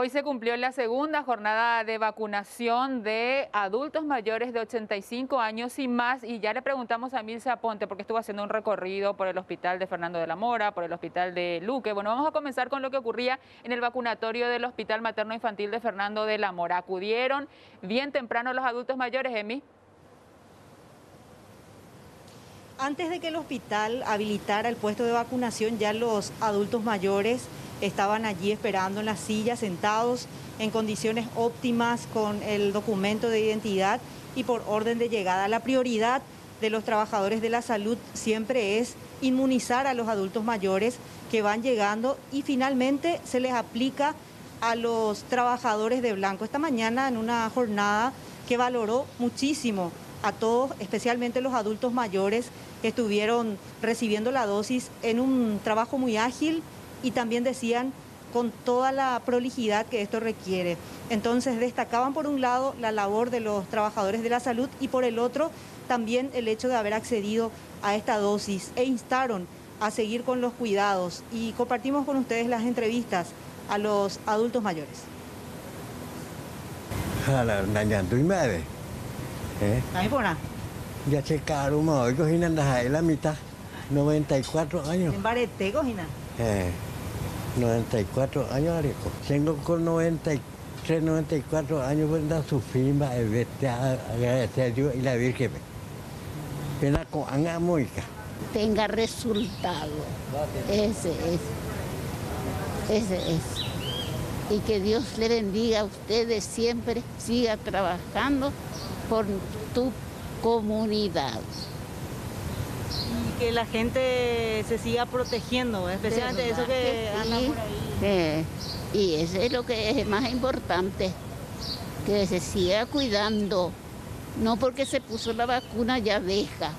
Hoy se cumplió la segunda jornada de vacunación de adultos mayores de 85 años y más y ya le preguntamos a Milce Aponte porque estuvo haciendo un recorrido por el hospital de Fernando de la Mora, por el hospital de Luque. Bueno, vamos a comenzar con lo que ocurría en el vacunatorio del Hospital Materno Infantil de Fernando de la Mora. Acudieron bien temprano los adultos mayores, Emi. Antes de que el hospital habilitara el puesto de vacunación, ya los adultos mayores estaban allí esperando en la silla, sentados en condiciones óptimas con el documento de identidad y por orden de llegada. La prioridad de los trabajadores de la salud siempre es inmunizar a los adultos mayores que van llegando y finalmente se les aplica a los trabajadores de blanco. Esta mañana en una jornada que valoró muchísimo a todos, especialmente los adultos mayores que estuvieron recibiendo la dosis en un trabajo muy ágil, y también decían con toda la prolijidad que esto requiere. Entonces destacaban por un lado la labor de los trabajadores de la salud y por el otro también el hecho de haber accedido a esta dosis e instaron a seguir con los cuidados y compartimos con ustedes las entrevistas a los adultos mayores. ¿Eh? Ya checaron, hoy cogina la mitad, 94 años. ¿En Barete, cogina? Eh. 94 años, Areco. Tengo con 93, 94 años, pues da su firma, agradecer a Dios y la Virgen. Pena con Anga Moica. Tenga resultado. Ese es. Ese es. Y que Dios le bendiga a ustedes siempre, siga trabajando por tu comunidad que la gente se siga protegiendo, especialmente eso que, anda por ahí. y eso es lo que es más importante, que se siga cuidando. No porque se puso la vacuna ya deja.